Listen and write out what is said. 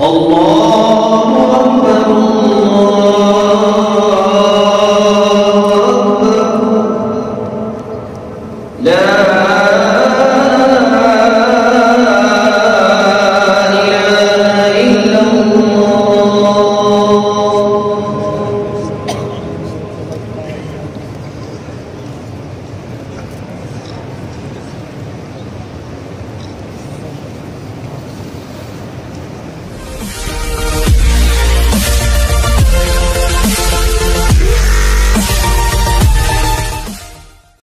الله أكبر الله